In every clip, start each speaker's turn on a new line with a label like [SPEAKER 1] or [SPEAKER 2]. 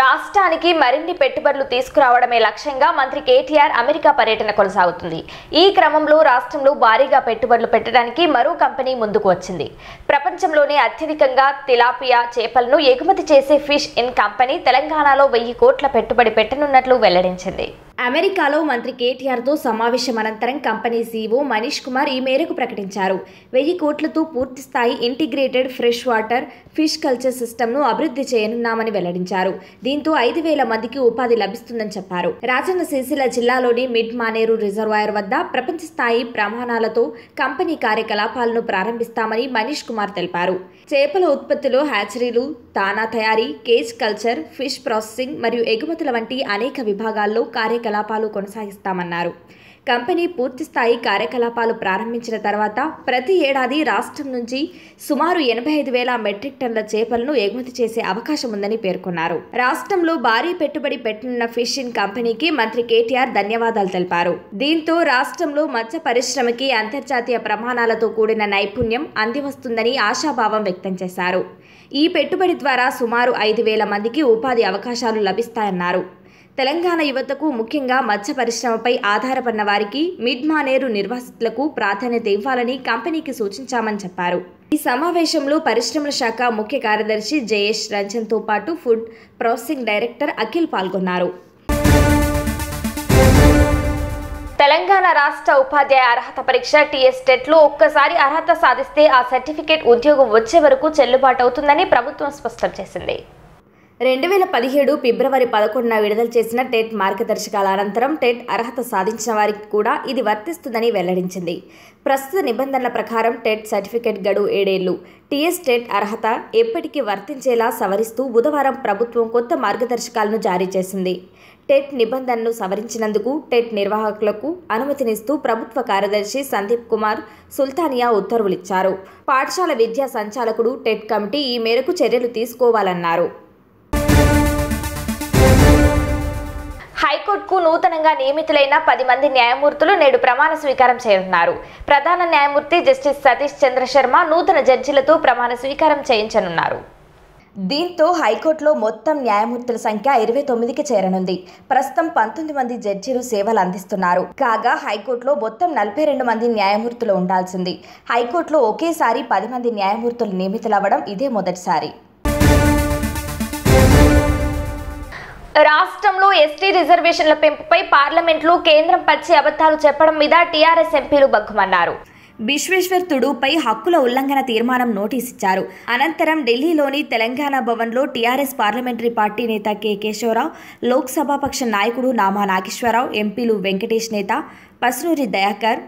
[SPEAKER 1] రాష్ట్రానికి మరిన్ని పెట్టుబడులు తీసుకురావడమే లక్ష్యంగా మంత్రి కేటీఆర్ అమెరికా పర్యటన కొనసాగుతుంది. ఈ క్రమంలో రాష్ట్రంలో భారీగా పెట్టుబడులు పెట్టడానికి మరో కంపెనీ ముందుకు వచ్చింది. ప్రపంచంలోనే అత్యధికంగా తిలాపియా చేపలను ఎగుమతి చేసే ఫిష్ ఇన్ కంపెనీ తెలంగాణలో వెయ్యి కోట్ల పెట్టుబడి పెట్టనున్నట్లు వెల్లడించింది. అమెరికాలో మంత్రి కేటీఆర్తో సమావేశం అనంతరం కంపెనీ సీఈఓ మనీష్ కుమార్ ఈ మేరకు ప్రకటించారు. వెయ్యి కోట్లతో పూర్తి స్థాయి integrated fresh water fish culture సిస్టమ్ను అభివృద్ధి చేయనున్నామని వెల్లడించారు. దీంతో ఐదు వేల మందికి ఉపాధి లభిస్తుందని చెప్పారు. రాజన్న సిరిసిల్ల జిల్లాలోని మిడ్ మానేరు రిజర్వాయర్ వద్ద ప్రపంచ స్థాయి ప్రమాణాలతో కంపెనీ కార్యకలాపాలను ప్రారంభిస్తామని మనీష్ కుమార్ తెలిపారు. చేపల ఉత్పత్తిలో హ్యాచరీలు దానా తయారీ కేజ్ కల్చర్ ఫిష్ ప్రాసెసింగ్ మరియు ఎగుమతుల వంటి అనేక విభాగాల్లో కార్యకలాపాలు కార్యకలాపాలు కొనసాగిస్తామన్నారు. కంపెనీ పూర్తిస్థాయి కార్యకలాపాలు ప్రారంభించిన తర్వాత ప్రతి ఏడాది రాష్ట్రం నుంచి సుమారు ఎనభై ఐదు వేల మెట్రిక్ టన్నుల చేపలను ఎగుమతి చేసే అవకాశం ఉందని పేర్కొన్నారు. రాష్ట్రంలో భారీ పెట్టుబడి పెట్టనున్న ఫిషింగ్ కంపెనీకి మంత్రి కేటీఆర్ ధన్యవాదాలు తెలిపారు. దీంతో రాష్ట్రంలో మత్స్య పరిశ్రమకి అంతర్జాతీయ ప్రమాణాలతో కూడిన నైపుణ్యం అందివస్తుందని ఆశాభావం వ్యక్తం చేశారు. ఈ పెట్టుబడి ద్వారా సుమారు ఐదు వేల మందికి ఉపాధి అవకాశాలు లభిస్తాయన్నారు. తెలంగాణ యువతకు ముఖ్యంగా మత్స్య పరిశ్రమపై ఆధారపడిన వారికి మిడ్ మానేరు నిర్వాసితులకు ప్రాధాన్యత ఇవ్వాలని కంపెనీకి సూచించామని చెప్పారు. ఈ సమావేశంలో పరిశ్రమల శాఖ ముఖ్య కార్యదర్శి జయేష్ రంజన్తో పాటు ఫుడ్ ప్రాసెసింగ్ డైరెక్టర్ అఖిల్ పాల్గొన్నారు. తెలంగాణ రాష్ట్ర ఉపాధ్యాయ అర్హత పరీక్ష టీఎస్ టెట్లో ఒక్కసారి అర్హత సాధిస్తే ఆ సర్టిఫికేట్ ఉద్యోగం వచ్చే వరకు చెల్లుబాటు అవుతుందని ప్రభుత్వం స్పష్టం చేసింది. రెండు వేల పదిహేడు ఫిబ్రవరి పదకొండున విడుదల చేసిన టెట్ మార్గదర్శకాల అనంతరం టెట్ అర్హత సాధించిన వారికి కూడా ఇది వర్తిస్తుందని వెల్లడించింది. ప్రస్తుత నిబంధనల ప్రకారం టెట్ సర్టిఫికేట్ గడువు ఏడేళ్ళు. టీఎస్ టెట్ అర్హత ఎప్పటికీ వర్తించేలా సవరిస్తూ బుధవారం ప్రభుత్వం కొత్త మార్గదర్శకాలను జారీ చేసింది. టెట్ నిబంధనను సవరించినందుకు టెట్ నిర్వాహకులకు అనుమతినిస్తూ ప్రభుత్వ కార్యదర్శి సందీప్ కుమార్ సుల్తానియా ఉత్తర్వులిచ్చారు. పాఠశాల విద్యా సంచాలకుడు టెట్ కమిటీ ఈ మేరకు చర్యలు తీసుకోవాలన్నారు. హైకోర్టుకు నూతనంగా నియమితులైన పది మంది న్యాయమూర్తులు నేడు ప్రమాణ స్వీకారం చేయనున్నారు. ప్రధాన న్యాయమూర్తి జస్టిస్ సతీష్ చంద్ర శర్మ నూతన జడ్జిలతో ప్రమాణ స్వీకారం చేయించనున్నారు. దీంతో హైకోర్టులో మొత్తం న్యాయమూర్తుల సంఖ్య ఇరవై తొమ్మిదికి చేరనుంది. ప్రస్తుతం పంతొమ్మిది మంది జడ్జీలు సేవలు అందిస్తున్నారు. కాగా హైకోర్టులో మొత్తం నలభై రెండు మంది న్యాయమూర్తులు ఉండాల్సింది. హైకోర్టులో ఒకేసారి పది మంది న్యాయమూర్తులు నియమితులవ్వడం ఇదే మొదటిసారి. రాష్ట్రంలో ఎస్టీ రిజర్వేషన్ల పెంపుపై పార్లమెంట్లో కేంద్రం పచ్చి అబద్ధాలు చెప్పడం మీద టీఆర్ఎస్ ఎంపీలు బగ్గుమన్నారు విశ్వేశ్వర్ తుడుపై హక్కుల ఉల్లంఘన తీర్మానం నోటీస్ ఇచ్చారు. అనంతరం ఢిల్లీలోని తెలంగాణ భవన్లో టీఆర్ఎస్ పార్లమెంటరీ పార్టీ నేత కె. కేశవరావు లోక్సభాపక్ష నాయకుడు నామా నాగేశ్వరరావు ఎంపీలు వెంకటేష్ నేత పసునూరి దయాకర్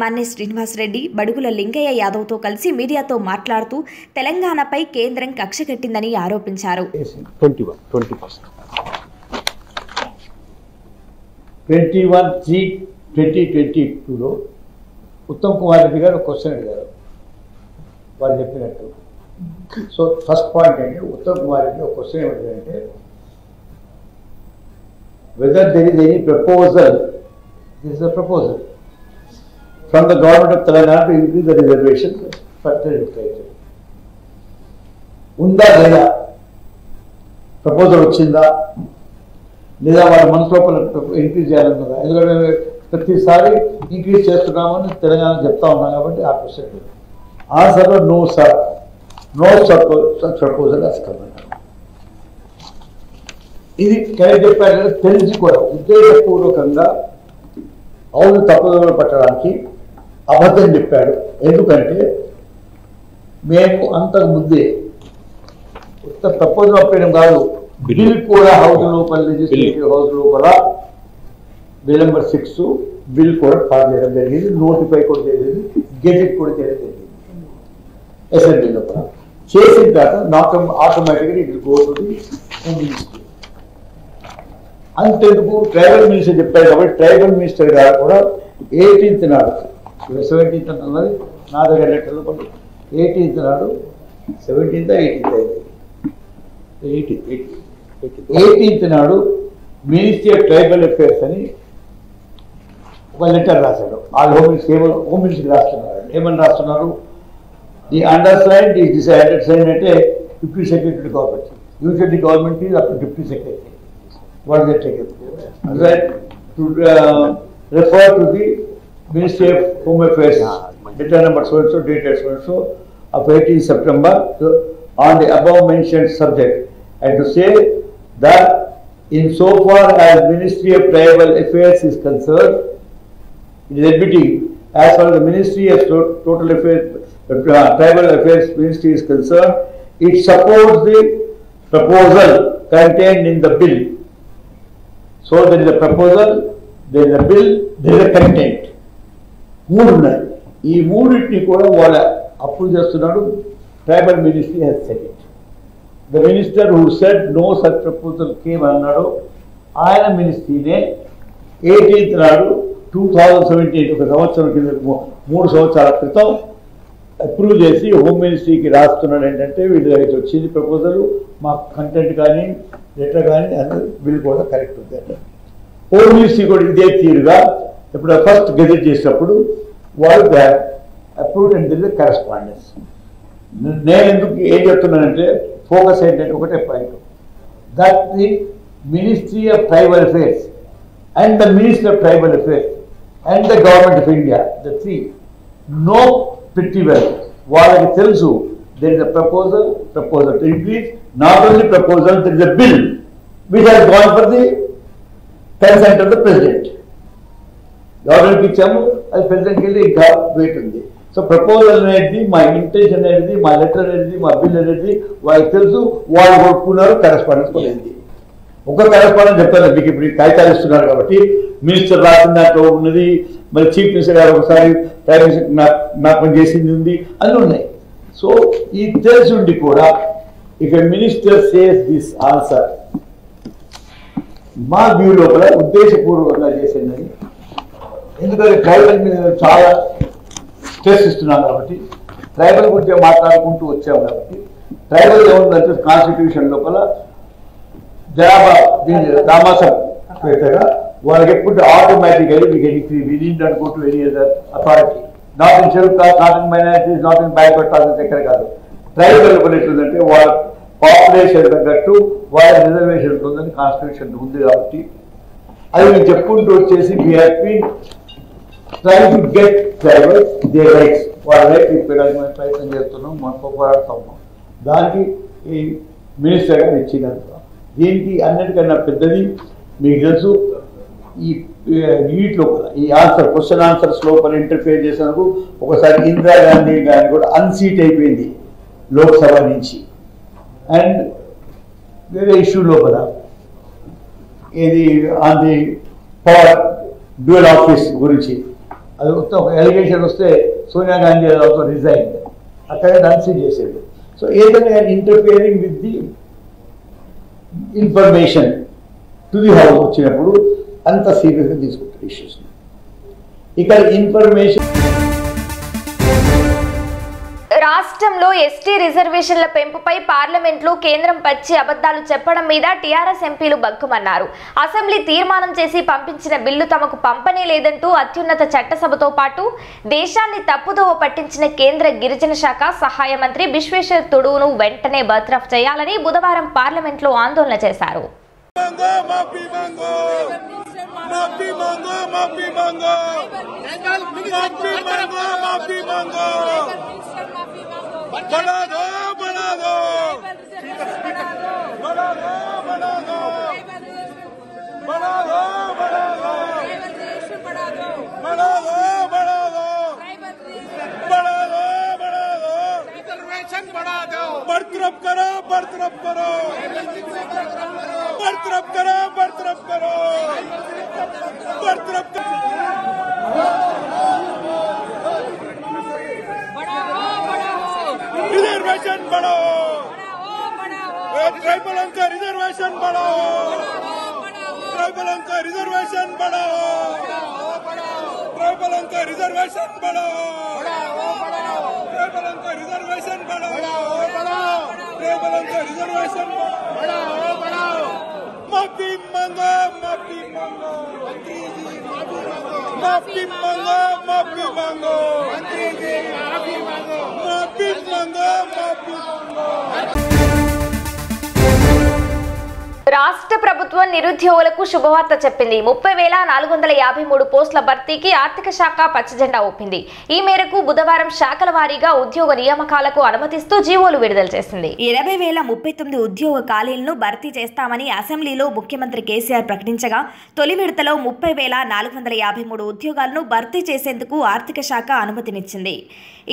[SPEAKER 1] మన్నె శ్రీనివాసరెడ్డి బడుగుల లింగయ్య యాదవ్తో కలిసి మీడియాతో మాట్లాడుతూ తెలంగాణపై కేంద్రం కక్ష కట్టిందని ఆరోపించారు.
[SPEAKER 2] Twenty
[SPEAKER 3] one twenty three twenty twenty టూలో ఉత్తమ్ కుమార్ రెడ్డి గారు క్వశ్చన్ అడిగారు. వాళ్ళు చెప్పినట్టు. సో ఫస్ట్ పాయింట్ అంటే ఉత్తమ్ కుమార్ రెడ్డి ఒక క్వశ్చన్ ఏమిటంటే whether there is any proposal this a proposal from the government of Telangana to increase the reservation ఉందా లేదా? ప్రపోజల్ వచ్చిందా? లేదా వాళ్ళ మనసు లోపల ఇంక్రీజ్ చేయాలన్నదా ఎందుకంటే ప్రతిసారి ఇంక్రీజ్ చేస్తున్నామని తెలంగాణ చెప్తా ఉన్నాం కాబట్టి ఆ question ఆన్సర్లో no sir no such proposal అసలు ఇది కరెక్ట్ చెప్పారంటే తెలిసి కూడా ఉద్దేశపూర్వకంగా అవును తప్పుదోలు పట్టడానికి అబద్ధం చెప్పాడు. ఎందుకంటే మేము అంతకు ముందే ఉత్త ప్రపోజల్ కాదు. బిల్ కూడా హౌస్ లోపల లెజిస్లేటివ్ హౌస్ లోపల బిల్ నెంబర్ సిక్స్ బిల్ కూడా పాస్ చేయడం జరిగింది. నోటిఫై కూడా జరిగింది గెజెట్ కూడా చేయడం జరిగింది. అసెంబ్లీ లోపల. చేసిన తర్వాత నాకు ఆటోమేటిక్గా ఇది go to the home ministry అంతెందుకు? ట్రైబల్ మినిస్టర్ చెప్పారు కాబట్టి ట్రైబల్ మినిస్టర్ గారు కూడా ఎయిటీన్త్ నాడు సెవెంటీన్త్ అన్నది నా దగ్గర లెటర్లో పంపి ఎయిటీన్త్ నాడు సెవెంటీన్త్ ఎయిటీన్త్ అయింది. ఎయిటీన్త్ ఎయిటీన్త్ నాడు మినిస్ట్రీ ఆఫ్ ట్రైబల్ అఫేర్స్ అని ఒక లెటర్ రాశాడు. వాళ్ళు హోమ్ మినిస్టర్ ఏమో హోమ్ మినిస్టర్కి రాస్తున్నారు ఏమని రాస్తున్నారు? ది అండర్ సైడ్ ఈ డిసైడెడ్ సైన్ అంటే deputy secretary government usually government is అప్పుడు deputy secretary. What that secretary to refer to the ministry of home affairs data number so date dated so of eighteen September on the above mention subject and to say that in so far as Ministry of Tribal Affairs is concerned, it is admitting, as far as the Ministry of Total Affairs, uh, Tribal Affairs Ministry is concerned, it supports the proposal contained in the bill. So there is a proposal, there is a bill, there is a content. మూడు ఉన్నాయి ఈ మూడింటిని కూడా వాళ్ళ approve చేస్తున్నాడు tribal ministry he's set the minister who said no such proposal came అన్నాడు. ఆయన మినిస్ట్రీనే ఎయిటీన్త్ నాడు టూ థౌజండ్ సెవెంటీన్ ఒక సంవత్సరం కింద మూడు సంవత్సరాల క్రితం అప్రూవ్ చేసి హోమ్ మినిస్ట్రీకి రాస్తున్నాడు. ఏంటంటే వీళ్ళ దగ్గర వచ్చింది ప్రపోజల్ మా కంటెంట్ కానీ లెటర్ కానీ అది వీళ్ళు కూడా కరెక్ట్ ఉంది అంటే హోమ్ మినిస్ట్రీ కూడా ఇదే తీరుగా ఇప్పుడు ఫస్ట్ గెజెట్ చేసినప్పుడు వాళ్ళు అప్రూవ్డ్ అండ్ దిల్ కరెస్పాండెన్స్ నేను ఎందుకు ఏం చెప్తున్నానంటే ఫోకస్ ఏంటంటే ఒకటే point that the ministry of tribal affairs and the minister of tribal affairs and the government of India the three no pretty well వాళ్ళకి తెలుసు there is a proposal proposal to increase not only proposal there is a bill which has gone for the consent of the president గవర్నమెంట్కి ఇచ్చాము అది ప్రెసిడెంట్కి వెళ్ళి ఇంకా wait ఉంది. So proposal అనేది మా ఇంటెన్షన్ అనేది మా లెటర్ అనేది మా బిల్ అనేది వాళ్ళకి తెలుసు వాళ్ళు కొట్టుకున్నారు కరెస్పాండెన్స్ కొనేది. ఒక కరెస్పాండెన్స్ చెప్తాను మీకు ఇప్పుడు కాగితాలు ఇస్తున్నారు కాబట్టి. మినిస్టర్ రాసిన దాంట్లో ఉన్నది మరి చీఫ్ మినిస్టర్ గారు ఒకసారి ప్రైమ్ మినిస్టర్ జ్ఞాపకం చేసింది ఉంది అన్నీ ఉన్నాయి. సో ఈ తెలిసి ఉండి కూడా a minister says this answer మా వ్యూ లోపల ఉద్దేశపూర్వకంగా చేసిందని ఎందుకంటే ట్రైబల్ మీద చాలా స్ట్రెస్ ఇస్తున్నాం కాబట్టి ట్రైబల్ గురించి మాట్లాడుకుంటూ వచ్చాం కాబట్టి ట్రైబల్ ఏముందంటే కాన్స్టిట్యూషన్ లోపల జనాభా దీని దామాసం పెట్టగా వాళ్ళకి ఎప్పుడు ఆటోమేటిక్ అయ్యి మీకు any we need to any other authority not in schedule కాదు not in minorities not in backward classes ఎక్కడ కాదు. ట్రైబల్ లోపల ఎట్లుందంటే వాళ్ళ పాపులేషన్ తగ్గట్టు వాళ్ళ రిజర్వేషన్ ఉందని కాన్స్టిట్యూషన్ ఉంది కాబట్టి అది మేము చెప్పుకుంటూ వచ్చేసి we have been try to get drivers they rights వాళ్ళ రైట్ ఇప్పడానికి ప్రయత్నం చేస్తున్నాం మనం పోరాడుతూ ఉన్నాం దానికి ఈ మినిస్టర్ గారు ఇచ్చినంత దీనికి అన్నిటికన్నా పెద్దది మీకు తెలుసు ఈ నీట్ లోపల ఈ ఆన్సర్ క్వశ్చన్ ఆన్సర్స్ లోపల ఇంటర్ఫేర్ చేసినందుకు ఒకసారి ఇందిరాగాంధీ గారిని కూడా అన్సీట్ అయిపోయింది లోక్సభ నుంచి. అండ్ వేరే ఇష్యూ లోపల ఇది on the power dual office గురించి అది మొత్తం ఒక ఎలిగేషన్ వస్తే సోనియా గాంధీ ఆల్సో రిజైన్ అక్కడే డాన్సింగ్ చేసేది. సో ఏదైనా interfering with the information to the house వచ్చినప్పుడు అంత సీరియస్గా తీసుకుంటారు ఇష్యూస్ ఇక్కడ ఇన్ఫర్మేషన్
[SPEAKER 1] రాష్ట్రంలో ఎస్టీ రిజర్వేషన్ల పెంపుపై పార్లమెంట్లో కేంద్రం పచ్చి అబద్ధాలు చెప్పడం మీద టీఆర్ఎస్ ఎంపీలు బగ్గుమన్నారు అసెంబ్లీ తీర్మానం చేసి పంపించిన బిల్లు తమకు పంపనే లేదంటూ అత్యున్నత చట్టసభతో పాటు దేశాన్ని తప్పుదోవ పట్టించిన కేంద్ర గిరిజన శాఖ సహాయ మంత్రి విశ్వేశ్వర్ తుడువును వెంటనే బర్తరఫ్ చేయాలని బుధవారం పార్లమెంట్లో ఆందోళన చేశారు.
[SPEAKER 4] बढ़ा दो बढ़ा दो बढ़ा दो बढ़ा दो बढ़ा दो। बढ़ा दो बढ़ा दो बढ़ा दो बढ़ा दो बढ़ा दो रिजर्वेशन बढ़ा दो बरतरफ करो बरतरफ करो। बरतरफ करो बरतरफ करो। बरतरफ करो। ट्राइबल का रिजर्वेशन बढ़ाओ ट्राइबल का रिजर्वेशन बढ़ाओ ट्राइबल का रिजर्वेशन बढ़ाओ ट्राइबल का रिजर्वेशन बढ़ाओ ट्राइबल का रिजर्वेशन बढ़ाओ बढ़ाओ माफी मांगो माफी मांगो माफी मांगो माफी मांगो माफी मांगो माफी मांगो माफी
[SPEAKER 5] రాష్ట్ర ప్రభుత్వం నిరుద్యోగులకు శుభవార్త చెప్పింది. ముప్పై వేల నాలుగు వందల యాభై మూడు పోస్టుల భర్తీకి ఆర్థిక శాఖ పచ్చజెండా ఒప్పింది ఈ మేరకు బుధవారం శాఖల వారీగా ఉద్యోగ నియామకాలకు అనుమతిస్తూ జీవోలు విడుదల చేసింది.
[SPEAKER 1] ఇరవై వేల ముప్పై తొమ్మిది ఉద్యోగ ఖాళీలను భర్తీ చేస్తామని అసెంబ్లీలో ముఖ్యమంత్రి కేసీఆర్ ప్రకటించగా తొలి విడతలో ముప్పై వేల నాలుగు వందల యాభై మూడు ఉద్యోగాలను భర్తీ చేసేందుకు ఆర్థిక శాఖ అనుమతినిచ్చింది.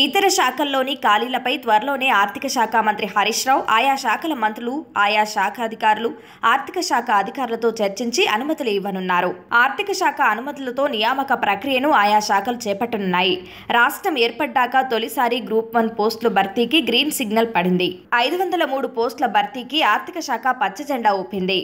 [SPEAKER 1] ఇతర శాఖల్లోని ఖాళీలపై త్వరలోనే ఆర్థిక శాఖ మంత్రి హరీష్ రావు ఆయా శాఖల మంత్రులు ఆయా శాఖ అధికారులు ఆర్థిక శాఖ అధికారులతో చర్చించి అనుమతులు ఇవ్వనున్నారు. ఆర్థిక శాఖ అనుమతులతో నియామక ప్రక్రియను ఆయా శాఖలు చేపట్టనున్నాయి. రాష్ట్రం ఏర్పడ్డాక తొలిసారి గ్రూప్ వన్ పోస్టుల భర్తీకి గ్రీన్ సిగ్నల్ పడింది. ఐదు వందల మూడు పోస్టుల భర్తీకి ఆర్థిక శాఖ పచ్చజెండా ఊపింది.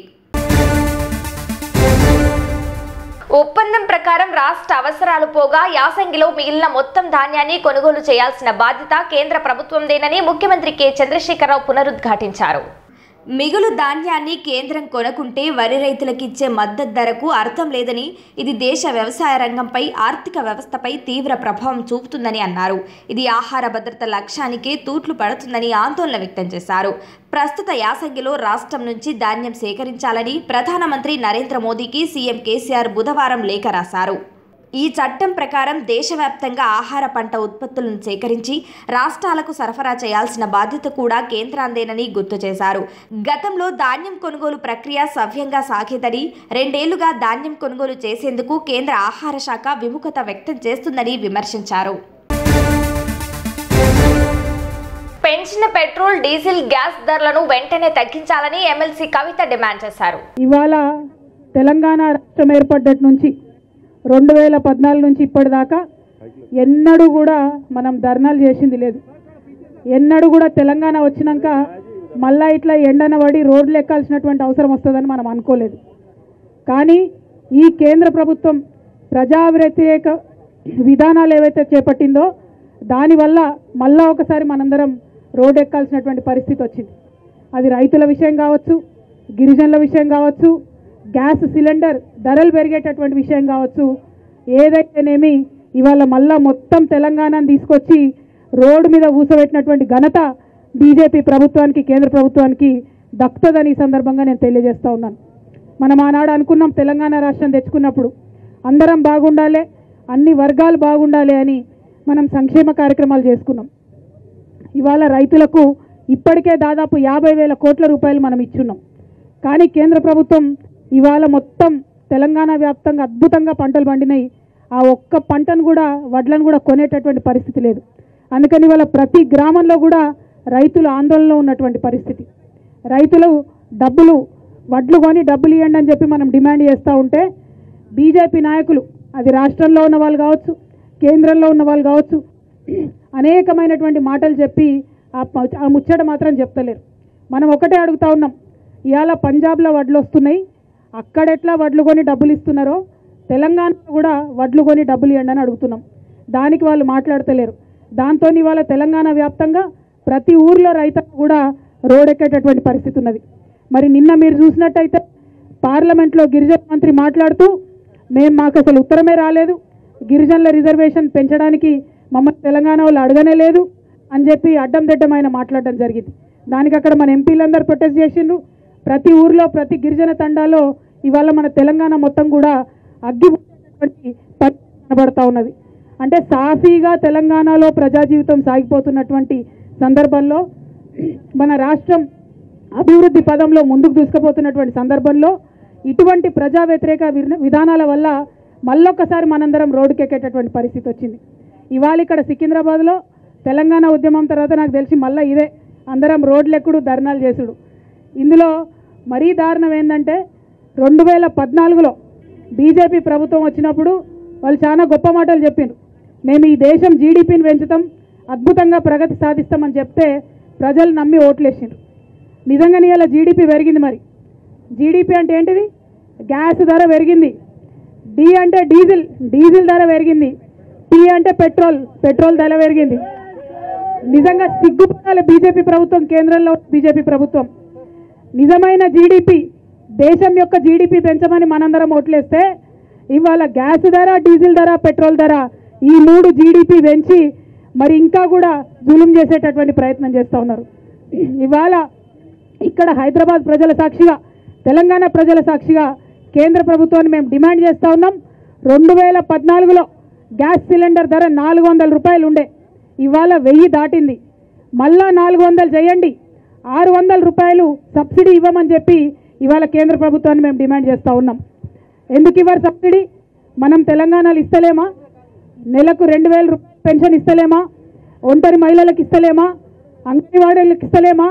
[SPEAKER 5] ఒప్పందం ప్రకారం రాష్ట్ర అవసరాలు పోగా యాసంగిలో మిగిలిన మొత్తం ధాన్యాన్ని కొనుగోలు చేయాల్సిన బాధ్యత కేంద్ర ప్రభుత్వందేనని ముఖ్యమంత్రి కె. చంద్రశేఖరరావు పునరుద్ఘాటించారు.
[SPEAKER 1] మిగులు ధాన్యాన్ని కేంద్రం కొనకుంటే వరి రైతులకిచ్చే మద్దతు ధరకు అర్థం లేదని ఇది దేశ వ్యవసాయ రంగంపై ఆర్థిక వ్యవస్థపై తీవ్ర ప్రభావం చూపుతుందని అన్నారు. ఇది ఆహార భద్రత లక్ష్యానికే తూట్లు పడుతుందని ఆందోళన వ్యక్తం చేశారు. ప్రస్తుత యాసంగిలో రాష్ట్రం నుంచి ధాన్యం సేకరించాలని ప్రధానమంత్రి నరేంద్ర మోదీకి సీఎం కేసీఆర్ బుధవారం లేఖ రాశారు. ఈ చట్టం ప్రకారం దేశవ్యాప్తంగా ఆహార పంట ఉత్పత్తులను సేకరించి రాష్ట్రాలకు సరఫరా చేయాల్సిన బాధ్యత కూడా కేంద్రాందేనని గుర్తు చేశారు. గతంలో ధాన్యం కొనుగోలు ప్రక్రియ సవ్యంగా సాగేదని రెండేళ్ళుగా ధాన్యం కొనుగోలు చేసేందుకు కేంద్ర ఆహార శాఖ విముఖత వ్యక్తం చేస్తుందని విమర్శించారు.
[SPEAKER 5] పెంచిన పెట్రోల్ డీజిల్ గ్యాస్ ధరలను వెంటనే తగ్గించాలని ఎమ్మెల్సీ కవిత డిమాండ్ చేశారు.
[SPEAKER 6] ఇవాళ తెలంగాణ రాష్ట్రం ఏర్పడ్డటి నుంచి రెండు వేల పద్నాలుగు నుంచి ఇప్పటిదాకా ఎన్నడూ కూడా మనం ధర్నాలు చేసింది లేదు. ఎన్నడూ కూడా తెలంగాణ వచ్చినాక మళ్ళా ఇట్లా ఎండన పడి రోడ్లు ఎక్కాల్సినటువంటి అవసరం వస్తుందని మనం అనుకోలేదు. కానీ ఈ కేంద్ర ప్రభుత్వం ప్రజా వ్యతిరేక విధానాలు ఏవైతే చేపట్టిందో దానివల్ల మళ్ళా ఒకసారి మనందరం రోడ్ ఎక్కాల్సినటువంటి పరిస్థితి వచ్చింది. అది రైతుల విషయం కావచ్చు గిరిజనుల విషయం కావచ్చు గ్యాస్ సిలిండర్ ధరలు పెరిగేటటువంటి విషయం కావచ్చు ఏదైతేనేమి ఇవాళ మళ్ళా మొత్తం తెలంగాణను తీసుకొచ్చి రోడ్డు మీద ఊసబెట్టినటువంటి ఘనత బీజేపీ ప్రభుత్వానికి కేంద్ర ప్రభుత్వానికి దక్కుతుందని ఈ సందర్భంగా నేను తెలియజేస్తూ ఉన్నాను. మనం ఆనాడు అనుకున్నాం తెలంగాణ రాష్ట్రం తెచ్చుకున్నప్పుడు అందరం బాగుండాలి అన్ని వర్గాలు బాగుండాలి అని మనం సంక్షేమ కార్యక్రమాలు చేసుకున్నాం. ఇవాళ రైతులకు ఇప్పటికే దాదాపు యాభై వేల కోట్ల రూపాయలు మనం ఇచ్చున్నాం. కానీ కేంద్ర ప్రభుత్వం ఇవాళ మొత్తం తెలంగాణ వ్యాప్తంగా అద్భుతంగా పంటలు పండినాయి. ఆ ఒక్క పంటను కూడా వడ్లను కూడా కొనేటటువంటి పరిస్థితి లేదు. అందుకని వాళ్ళ ప్రతి గ్రామంలో కూడా రైతులు ఆందోళనలో ఉన్నటువంటి పరిస్థితి. రైతులు డబ్బులు వడ్లు కొని డబ్బులు ఇవ్వండి అని చెప్పి మనం డిమాండ్ చేస్తూ ఉంటే బీజేపీ నాయకులు అది రాష్ట్రంలో ఉన్న వాళ్ళు కావచ్చు కేంద్రంలో ఉన్న వాళ్ళు కావచ్చు అనేకమైనటువంటి మాటలు చెప్పి ఆ ఆ ముచ్చట మాత్రం చెప్తలేరు. మనం ఒకటే అడుగుతా ఉన్నాం ఇవాళ పంజాబ్లో వడ్లు వస్తున్నాయి అక్కడెట్లా వడ్లు కొని డబ్బులు ఇస్తున్నారో తెలంగాణలో కూడా వడ్లు కొని డబ్బులు ఇవ్వండి అని అడుగుతున్నాం. దానికి వాళ్ళు మాట్లాడతలేరు. దాంతో ఇవాళ తెలంగాణ వ్యాప్తంగా ప్రతి ఊర్లో రైతులకు కూడా రోడెక్కేటటువంటి పరిస్థితి ఉన్నది. మరి నిన్న మీరు చూసినట్టయితే పార్లమెంట్లో గిరిజన మంత్రి మాట్లాడుతూ మేము మాకు అసలు ఉత్తరమే రాలేదు. గిరిజనుల రిజర్వేషన్ పెంచడానికి మమ్మల్ని తెలంగాణ వాళ్ళు అడగనే లేదు అని చెప్పి అడ్డం దిడ్డం ఆయన మాట్లాడడం జరిగింది. దానికి అక్కడ మన ఎంపీలందరూ ప్రొటెస్ట్ చేసిండ్రు. ప్రతి ఊర్లో ప్రతి గిరిజన తండాలో ఇవాళ మన తెలంగాణ మొత్తం కూడా అగ్గి పరిస్థితి కనబడతా ఉన్నది. అంటే సాఫీగా తెలంగాణలో ప్రజా జీవితం సాగిపోతున్నటువంటి సందర్భంలో మన రాష్ట్రం అభివృద్ధి పదంలో ముందుకు దూసుకుపోతున్నటువంటి సందర్భంలో ఇటువంటి ప్రజా వ్యతిరేక విధానాల వల్ల మళ్ళొక్కసారి మనందరం రోడ్డుకెక్కేటటువంటి పరిస్థితి వచ్చింది. ఇవాళ ఇక్కడ సికింద్రాబాద్లో తెలంగాణ ఉద్యమం తర్వాత నాకు తెలిసి మళ్ళీ ఇదే అందరం రోడ్లెక్కుడు ధర్నాలు చేసుడు. ఇందులో మరీ దారుణం ఏంటంటే రెండు వేల పద్నాలుగులో బీజేపీ ప్రభుత్వం వచ్చినప్పుడు వాళ్ళు చాలా గొప్ప మాటలు చెప్పిండ్రు. మేము ఈ దేశం జీడిపిని పెంచుతాం అద్భుతంగా ప్రగతి సాధిస్తామని చెప్తే ప్రజలు నమ్మి ఓట్లేసిండ్రు. నిజంగానే ఇలా జీడిపి పెరిగింది మరి. జీడిపి అంటే ఏంటిది? గ్యాస్ ధర పెరిగింది. డి అంటే డీజిల్ డీజిల్ ధర పెరిగింది. టీ అంటే పెట్రోల్ పెట్రోల్ ధర పెరిగింది. నిజంగా సిగ్గుపడాలి బీజేపీ ప్రభుత్వం కేంద్రంలో బీజేపీ ప్రభుత్వం. నిజమైన జీడిపి దేశం యొక్క జీడిపి పెంచమని మనందరం ఓట్లేస్తే ఇవాళ గ్యాస్ ధర డీజిల్ ధర పెట్రోల్ ధర ఈ మూడు జీడిపి పెంచి మరి ఇంకా కూడా జులుం చేసేటటువంటి ప్రయత్నం చేస్తూ ఉన్నారు. ఇవాళ ఇక్కడ హైదరాబాద్ ప్రజల సాక్షిగా తెలంగాణ ప్రజల సాక్షిగా కేంద్ర ప్రభుత్వాన్ని మేము డిమాండ్ చేస్తూ ఉన్నాం. రెండు వేల పద్నాలుగులో గ్యాస్ సిలిండర్ ధర నాలుగు వందల రూపాయలు ఉండే. ఇవాళ వెయ్యి దాటింది. మళ్ళా నాలుగు వందలు చేయండి. ఆరు వందల రూపాయలు సబ్సిడీ ఇవ్వమని చెప్పి ఇవాళ కేంద్ర ప్రభుత్వాన్ని మేము డిమాండ్ చేస్తూ ఉన్నాం. ఎందుకు ఇవ్వరు సబ్సిడీ? మనం తెలంగాణలో ఇస్తలేమా? నెలకు రెండు వేల రూపాయలు పెన్షన్ ఇస్తలేమా? ఒంటరి మహిళలకు ఇస్తలేమా? అంగన్వాడీలకు ఇస్తలేమా?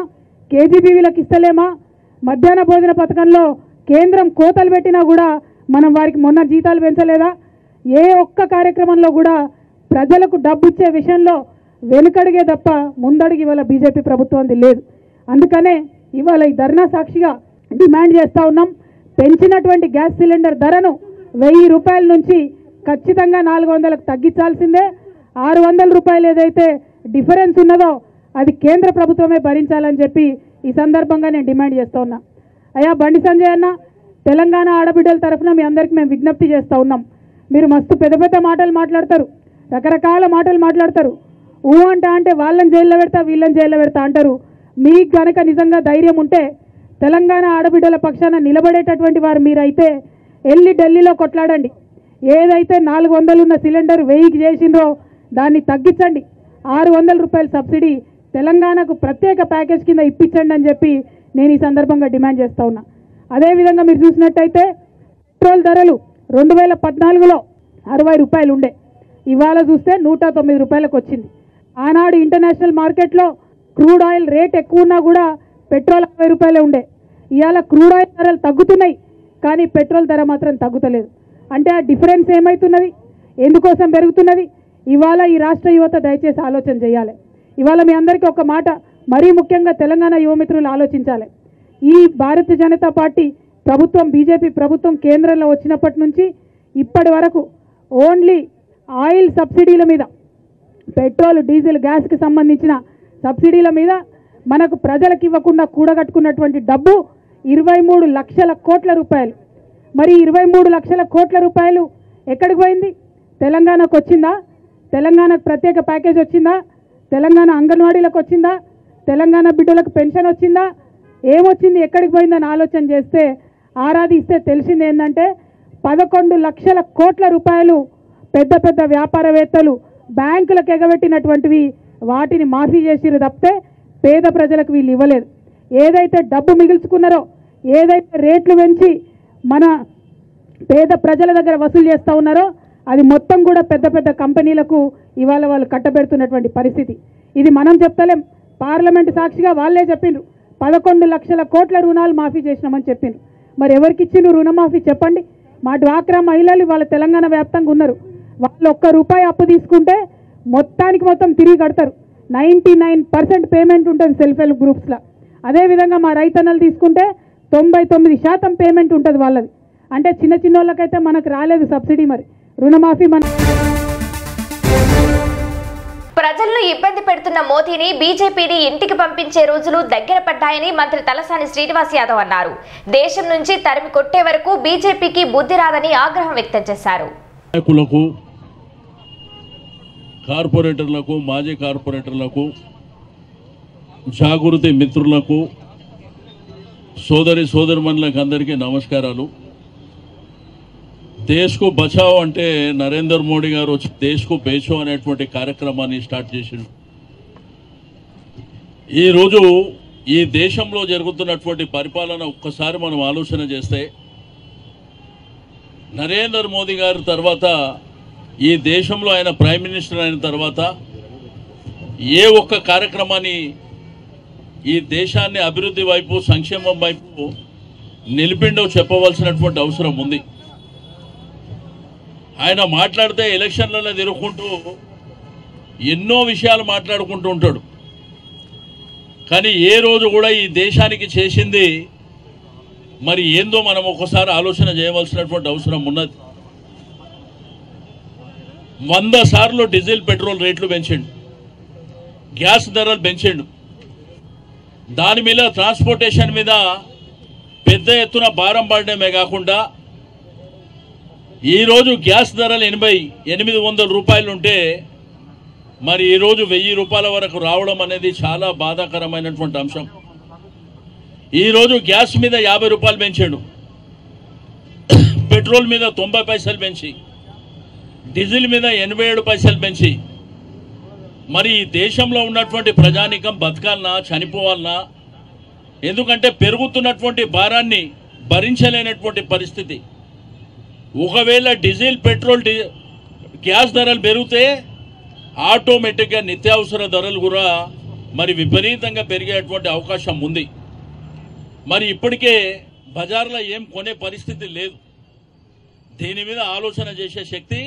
[SPEAKER 6] కేజీబీవీలకు ఇస్తలేమా? మధ్యాహ్న భోజన పథకంలో కేంద్రం కోతలు పెట్టినా కూడా మనం వారికి మొన్న జీతాలు పెంచలేదా? ఏ ఒక్క కార్యక్రమంలో కూడా ప్రజలకు డబ్బు ఇచ్చే విషయంలో వెనుకడిగే తప్ప ముందడిగి ఇవాళ బీజేపీ ప్రభుత్వంది లేదు. అందుకనే ఇవాళ ఈ ధర్నా సాక్షిగా డిమాండ్ చేస్తూ ఉన్నాం. పెంచినటువంటి గ్యాస్ సిలిండర్ ధరను వెయ్యి రూపాయల నుంచి ఖచ్చితంగా నాలుగు వందలకు తగ్గించాల్సిందే. ఆరు వందల రూపాయలు ఏదైతే డిఫరెన్స్ ఉన్నదో అది కేంద్ర ప్రభుత్వమే భరించాలని చెప్పి ఈ సందర్భంగా నేను డిమాండ్ చేస్తూ ఉన్నా. అయ్యా బండి సంజయ్ అన్న తెలంగాణ ఆడబిడ్డల తరఫున మీ అందరికీ మేము విజ్ఞప్తి చేస్తూ ఉన్నాం. మీరు మస్తు పెద్ద పెద్ద మాటలు మాట్లాడతారు. రకరకాల మాటలు మాట్లాడతారు. ఊ అంట అంటే వాళ్ళని జైల్లో పెడతా వీళ్ళని జైల్లో పెడతా అంటారు. మీకు కనుక నిజంగా ధైర్యం ఉంటే తెలంగాణ ఆడబిడ్డల పక్షాన నిలబడేటటువంటి వారు మీరైతే వెళ్ళి ఢిల్లీలో కొట్లాడండి. ఏదైతే నాలుగు వందలున్న సిలిండర్ వెయ్యికి చేసిండ్రో దాన్ని తగ్గించండి. ఆరు వందల రూపాయల సబ్సిడీ తెలంగాణకు ప్రత్యేక ప్యాకేజ్ కింద ఇప్పించండి అని చెప్పి నేను ఈ సందర్భంగా డిమాండ్ చేస్తా ఉన్నా. అదేవిధంగా మీరు చూసినట్టయితే పెట్రోల్ ధరలు రెండు వేల పద్నాలుగులో అరవై రూపాయలు ఉండే. ఇవాళ చూస్తే నూట తొమ్మిది రూపాయలకు వచ్చింది. ఆనాడు ఇంటర్నేషనల్ మార్కెట్లో క్రూడ్ ఆయిల్ రేట్ ఎక్కువ ఉన్నా కూడా పెట్రోల్ అరవై రూపాయలే ఉండే. ఇవాళ క్రూడ్ ఆయిల్ ధరలు తగ్గుతున్నాయి కానీ పెట్రోల్ ధర మాత్రం తగ్గుతలేదు. అంటే ఆ డిఫరెన్స్ ఏమవుతున్నది ఎందుకోసం పెరుగుతున్నది? ఇవాళ ఈ రాష్ట్ర యువత దయచేసి ఆలోచన చేయాలి. ఇవాళ మీ అందరికీ ఒక మాట మరీ ముఖ్యంగా తెలంగాణ యువమిత్రులు ఆలోచించాలి. ఈ భారతీయ జనతా పార్టీ ప్రభుత్వం బీజేపీ ప్రభుత్వం కేంద్రంలో వచ్చినప్పటి నుంచి ఇప్పటి వరకు ఓన్లీ ఆయిల్ సబ్సిడీల మీద పెట్రోల్ డీజిల్ గ్యాస్కి సంబంధించిన సబ్సిడీల మీద మనకు ప్రజలకు ఇవ్వకుండా కూడగట్టుకున్నటువంటి డబ్బు ఇరవై మూడు లక్షల కోట్ల రూపాయలు. మరి ఇరవై మూడు లక్షల కోట్ల రూపాయలు ఎక్కడికి పోయింది? తెలంగాణకు వచ్చిందా? తెలంగాణకు ప్రత్యేక ప్యాకేజ్ వచ్చిందా? తెలంగాణ అంగన్వాడీలకు వచ్చిందా? తెలంగాణ బిడ్డలకు పెన్షన్ వచ్చిందా? ఏమొచ్చింది? ఎక్కడికి పోయిందని ఆలోచన చేస్తే ఆరాధిస్తే తెలిసింది ఏంటంటే పదకొండు లక్షల కోట్ల రూపాయలు పెద్ద పెద్ద వ్యాపారవేత్తలు బ్యాంకులకు ఎగబెట్టినటువంటివి వాటిని మాఫీ చేసిరు తప్పితే పేద ప్రజలకు వీళ్ళు ఇవ్వలేదు. ఏదైతే డబ్బు మిగిల్చుకున్నారో ఏదైతే రేట్లు పెంచి మన పేద ప్రజల దగ్గర వసూలు చేస్తూ ఉన్నారో అది మొత్తం కూడా పెద్ద పెద్ద కంపెనీలకు ఇవాళ వాళ్ళు కట్టబెడుతున్నటువంటి పరిస్థితి. ఇది మనం చెప్తలేం. పార్లమెంట్ సాక్షిగా వాళ్ళే చెప్పిండ్రు. పదకొండు లక్షల కోట్ల రుణాలు మాఫీ చేసినామని చెప్పిండ్రు. మరి ఎవరికి ఇచ్చిండ్రు రుణమాఫీ చెప్పండి. మా డ్వాక్రా మహిళలు వాళ్ళ తెలంగాణ వ్యాప్తంగా ఉన్నారు. వాళ్ళు ఒక్క రూపాయి అప్పు తీసుకుంటే మొత్తానికి మొత్తం తిరిగి కడతారు. నైంటీ నైన్ పర్సెంట్ పేమెంట్ ఉంటుంది సెల్ఫ్ హెల్ప్ గ్రూప్స్లో. అదేవిధంగా మా రైతన్నలు తీసుకుంటే తొంభై తొమ్మిది శాతం పేమెంట్ ఉంటుంది వాళ్ళది. అంటే చిన్న చిన్న వాళ్ళకైతే మనకు రాలేదు సబ్సిడీ మరి. రుణమాఫీ మన
[SPEAKER 1] ప్రజలను ఇబ్బంది పెడుతున్న మోదీని బీజేపీని ఇంటికి పంపించే రోజులు దగ్గర పడ్డాయని మంత్రి తలసాని శ్రీనివాస్ యాదవ్ అన్నారు. దేశం నుంచి తరిమి కొట్టే వరకు బీజేపీకి బుద్ధి రాదని ఆగ్రహం వ్యక్తం చేశారు.
[SPEAKER 7] కార్పొరేటర్లకు మాజీ కార్పొరేటర్లకు జాగృతి మిత్రులకు సోదరి సోదరిమణులకు అందరికీ నమస్కారాలు. దేశ్కు బచావ్ అంటే నరేందర్ మోడీ గారు వచ్చి దేశ్కు పేచో అనేటువంటి కార్యక్రమాన్ని స్టార్ట్ చేసిండు. ఈరోజు ఈ దేశంలో జరుగుతున్నటువంటి పరిపాలన ఒక్కసారి మనం ఆలోచన చేస్తే నరేంద్ర మోదీ గారి తర్వాత ఈ దేశంలో ఆయన ప్రైమ్ మినిస్టర్ అయిన తర్వాత ఏ ఒక్క కార్యక్రమాన్ని ఈ దేశాన్ని అభివృద్ధి వైపు సంక్షేమం వైపు నిలిపిండో చెప్పవలసినటువంటి అవసరం ఉంది. ఆయన మాట్లాడితే ఎలక్షన్లలో తిరుగుకుంటూ ఎన్నో విషయాలు మాట్లాడుకుంటూ ఉంటాడు. కానీ ఏ రోజు కూడా ఈ దేశానికి చేసింది మరి ఏందో మనం ఒకసారి ఆలోచన చేయవలసినటువంటి అవసరం ఉన్నది. వంద సార్లు డీజిల్ పెట్రోల్ రేట్లు పెంచిండు. గ్యాస్ ధరలు పెంచిండు. దాని మీద ట్రాన్స్పోర్టేషన్ మీద పెద్ద ఎత్తున భారం పడడమే కాకుండా ఈరోజు గ్యాస్ ధరలు ఎనభై ఎనిమిది వందల రూపాయలు ఉంటే మరి ఈరోజు వెయ్యి రూపాయల వరకు రావడం అనేది చాలా బాధాకరమైనటువంటి అంశం. ఈరోజు గ్యాస్ మీద యాభై రూపాయలు పెంచాడు. పెట్రోల్ మీద తొంభై పైసలు పెంచి డీజిల్ మీద ఎనభై ఏడు పైసలు పెంచి మరి ఈ దేశంలో ఉన్నటువంటి ప్రజానీకం బతకాలనా చనిపోవాలనా? ఎందుకంటే పెరుగుతున్నటువంటి భారాన్ని భరించలేనటువంటి పరిస్థితి. ఒకవేళ డీజిల్ పెట్రోల్ గ్యాస్ ధరలు పెరిగితే ఆటోమేటిక్గా నిత్యావసర ధరలు కూడా మరి విపరీతంగా పెరిగేటువంటి అవకాశం ఉంది. మరి ఇప్పటికే బజార్లో ఏం కొనే పరిస్థితి లేదు. దీని మీద ఆలోచన చేసే శక్తి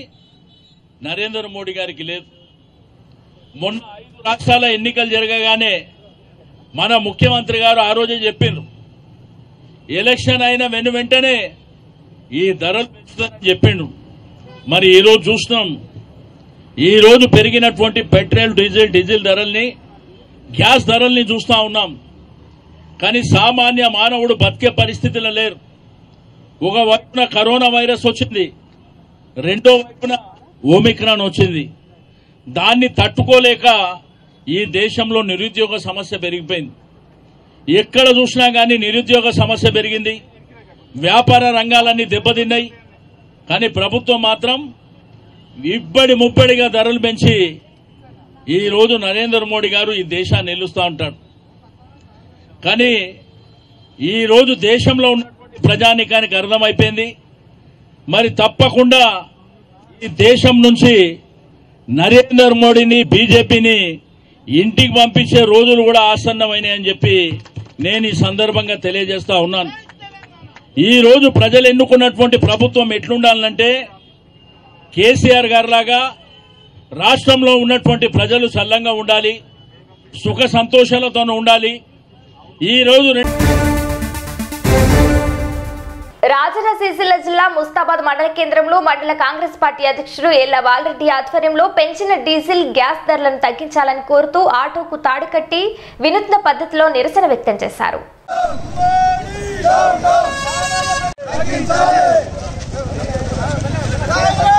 [SPEAKER 7] నరేంద్ర మోడీ గారికి లేదు. మొన్న ఐదు రాష్ట్రాల ఎన్నికలు జరగగానే మన ముఖ్యమంత్రి గారు ఆ రోజే చెప్పిండ్రు. ఎలక్షన్ అయిన వెను వెంటనే ఈ ధరలు పెంచుతారని చెప్పిండు మరి ఈరోజు చూస్తున్నాం. ఈరోజు పెరిగినటువంటి పెట్రోల్ డీజిల్ డీజిల్ ధరల్ని గ్యాస్ ధరల్ని చూస్తా ఉన్నాం. కానీ సామాన్య మానవుడు బతికే పరిస్థితులు లేరు. ఒక వైపున కరోనా వైరస్ వచ్చింది. రెండో వైపున ఓమిక్రాన్ వచ్చింది. దాన్ని తట్టుకోలేక ఈ దేశంలో నిరుద్యోగ సమస్య పెరిగిపోయింది. ఎక్కడ చూసినా కానీ నిరుద్యోగ సమస్య పెరిగింది. వ్యాపార రంగాలన్నీ దెబ్బతిన్నాయి. కానీ ప్రభుత్వం మాత్రం ఇబ్బడి ముబ్బడిగా ధరలు పెంచి ఈ రోజు నరేంద్ర మోడీ గారు ఈ దేశాన్ని నిలుస్తూ ఉంటాడు కానీ ఈరోజు దేశంలో ఉన్నటువంటి ప్రజానికానికి అర్థమైపోయింది. మరి తప్పకుండా ఈ దేశం నుంచి నరేంద్ర మోడీని బీజేపీని ఇంటికి పంపించే రోజులు కూడా ఆసన్నమైనాయని చెప్పి నేను ఈ సందర్భంగా తెలియజేస్తా ఉన్నాను. ఈ రోజు ప్రజలు ఎన్నుకున్నటువంటి ప్రభుత్వం ఎట్లుండాలంటే కేసీఆర్ గారిలాగా రాష్ట్రంలో ఉన్నటువంటి ప్రజలు చల్లంగా ఉండాలి సుఖ సంతోషాలతోనూ ఉండాలి. ఈ రోజు రెండు
[SPEAKER 1] రాజన్న సిరిసిల్ల జిల్లా ముస్తాబాద్ మండల కేంద్రంలో మండల కాంగ్రెస్ పార్టీ అధ్యక్షుడు ఎల్ల వాలరెడ్డి ఆధ్వర్యంలో పెంచిన డీజిల్ గ్యాస్ ధరలను తగ్గించాలని కోరుతూ ఆటోకు తాడు కట్టి వినూత్న పద్ధతిలో నిరసన వ్యక్తం చేశారు.
[SPEAKER 4] పెంచిన